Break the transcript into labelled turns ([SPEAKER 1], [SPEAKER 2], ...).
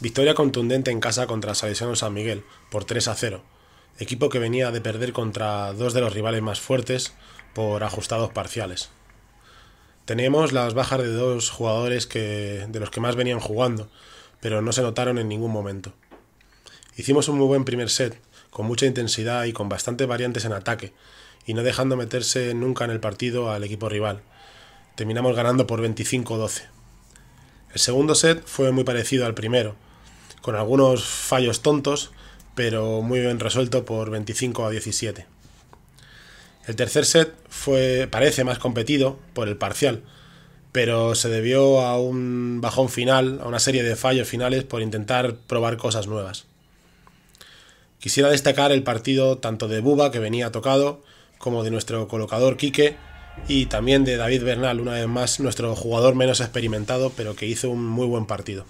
[SPEAKER 1] Victoria contundente en casa contra Salesiano San Miguel por 3 a 0, equipo que venía de perder contra dos de los rivales más fuertes por ajustados parciales. Teníamos las bajas de dos jugadores que, de los que más venían jugando, pero no se notaron en ningún momento. Hicimos un muy buen primer set, con mucha intensidad y con bastantes variantes en ataque, y no dejando meterse nunca en el partido al equipo rival. Terminamos ganando por 25-12. El segundo set fue muy parecido al primero, con algunos fallos tontos, pero muy bien resuelto por 25 a 17. El tercer set fue, parece más competido por el parcial, pero se debió a un bajón final, a una serie de fallos finales por intentar probar cosas nuevas. Quisiera destacar el partido tanto de Buba, que venía tocado, como de nuestro colocador Quique, y también de David Bernal, una vez más nuestro jugador menos experimentado, pero que hizo un muy buen partido.